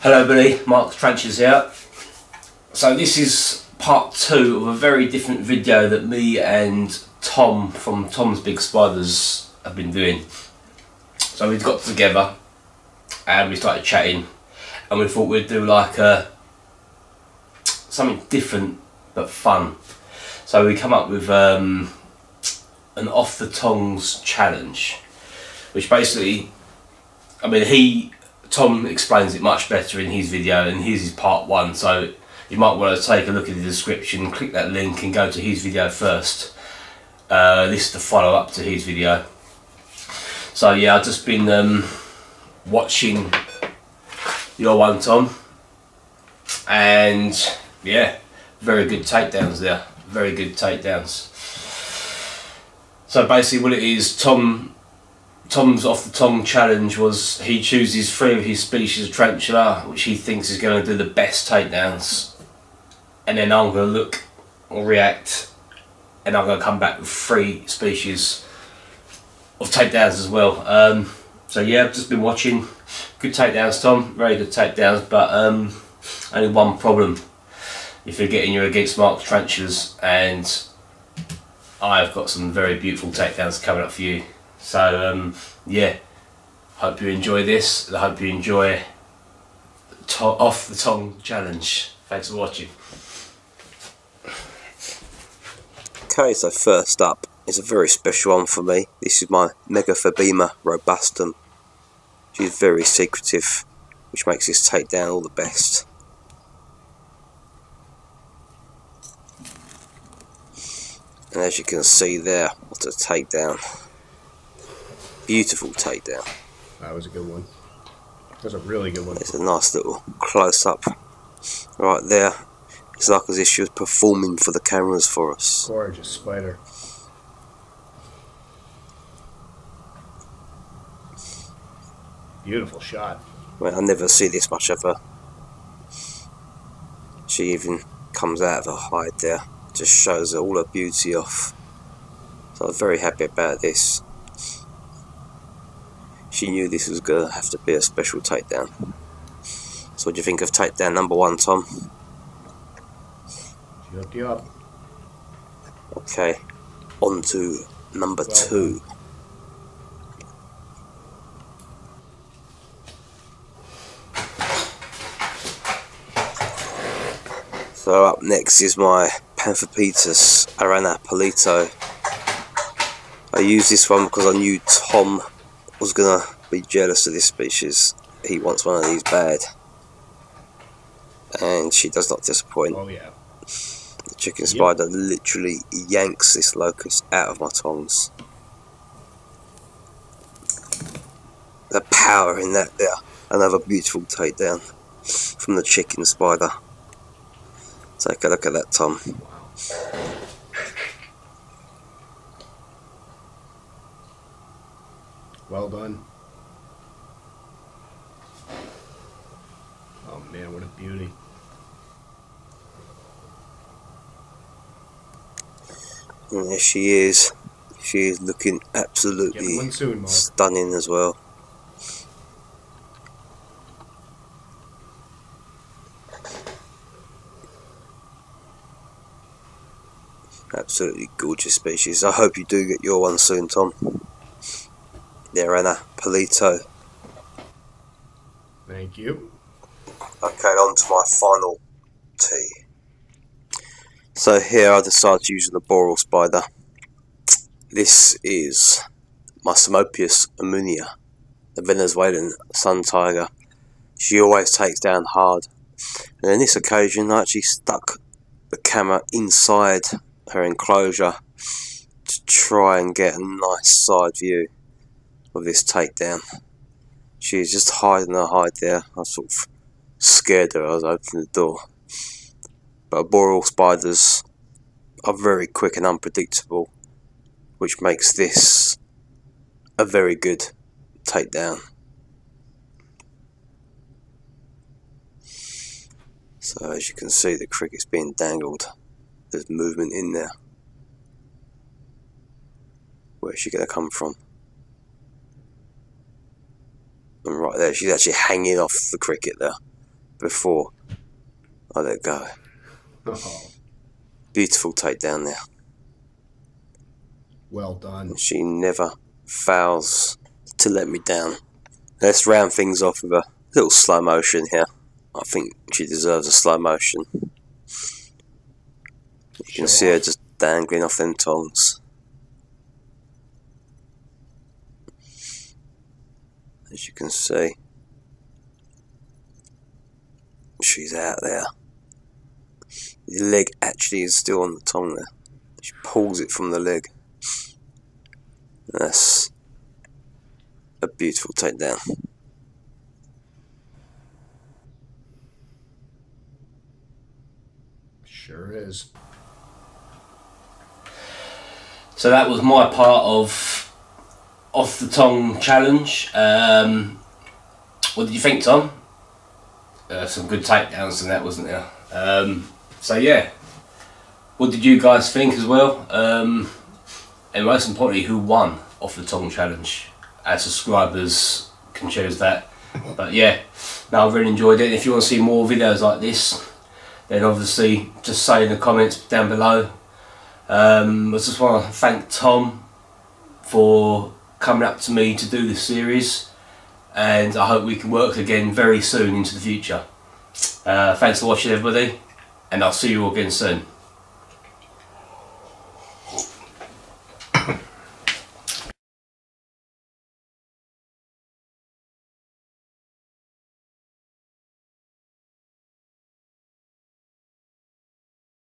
Hello buddy, Mark Trenches here. So this is part two of a very different video that me and Tom from Tom's Big Spiders have been doing. So we got together and we started chatting and we thought we'd do like a something different but fun. So we come up with um, an off the tongs challenge, which basically, I mean he Tom explains it much better in his video and here's his is part one so you might want to take a look at the description click that link and go to his video first. Uh, this is the follow up to his video. So yeah I've just been um, watching your one Tom and yeah very good takedowns there very good takedowns. So basically what it is Tom Tom's off the tongs challenge was he chooses three of his species of tarantula which he thinks is going to do the best takedowns. And then I'm going to look or react and I'm going to come back with three species of takedowns as well. Um, so yeah I've just been watching. Good takedowns Tom. Very good takedowns but um, only one problem. If you're getting your against Mark's Tarantulas and I've got some very beautiful takedowns coming up for you so um, yeah, hope you enjoy this. I hope you enjoy off the tongs challenge. Thanks for watching. Okay, so first up is a very special one for me. This is my Megaphobema robustum. She's very secretive, which makes this takedown all the best. And as you can see there, what a takedown. Beautiful takedown. That was a good one. That was a really good one. It's a nice little close up right there. It's like as if she was performing for the cameras for us. Gorgeous spider. Beautiful shot. Well, I never see this much of her. She even comes out of her hide there. Just shows all her beauty off. So I'm very happy about this. She knew this was going to have to be a special takedown. So what do you think of takedown number one, Tom? Hooked you up. Okay, on to number well two. So up next is my Pamphobeteus arana polito. I use this one because I knew Tom was gonna be jealous of this species. He wants one of these bad. And she does not disappoint. Oh yeah. The chicken spider yep. literally yanks this locust out of my tongs. The power in that there. Another beautiful takedown from the chicken spider. Take a look at that, Tom. Well done. Oh man, what a beauty. And there she is. She is looking absolutely soon, stunning as well. Absolutely gorgeous species. I hope you do get your one soon, Tom. Anna Polito. Thank you. Okay, on to my final tea. So here I decided to use the arboreal spider. This is my Psalmopoeus irminia, the Venezuelan sun tiger. She always takes down hard. And on this occasion I actually stuck the camera inside her enclosure to try and get a nice side view of this takedown. She's just hiding her hide there. I sort of scared her as I opened the door. But arboreal spiders are very quick and unpredictable, which makes this a very good takedown. So as you can see the cricket's being dangled. There's movement in there. Where's she going to come from? And right there, she's actually hanging off the cricket there. before I let go. Oh, Beautiful takedown there. well done. She never fails to let me down. Let's round things off with a little slow motion here. I think she deserves a slow motion. You can see her just dangling off them tongs. As you can see, she's out there. The leg actually is still on the tongue there. She pulls it from the leg. That's a beautiful takedown. Sure is. So that was my part of off the tongs challenge. Um, what did you think, Tom? Uh, some good takedowns and that, wasn't there? Um, so yeah, what did you guys think as well? Um, and most importantly, who won off the tongs challenge? As subscribers can choose that. But yeah, no, I really enjoyed it. If you want to see more videos like this, then obviously just say in the comments down below. Um, I just want to thank Tom for coming up to me to do this series, and I hope we can work again very soon into the future. Uh, thanks for watching, everybody, and I'll see you all again soon.